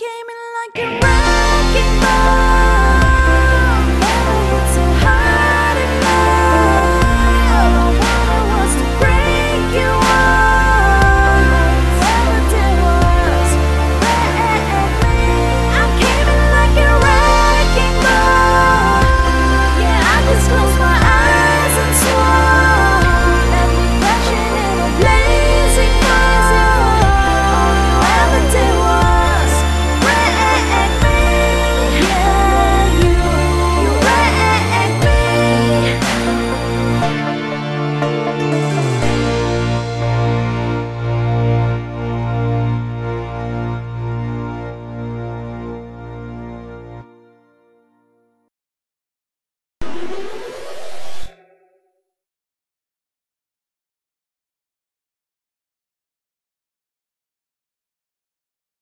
came in like a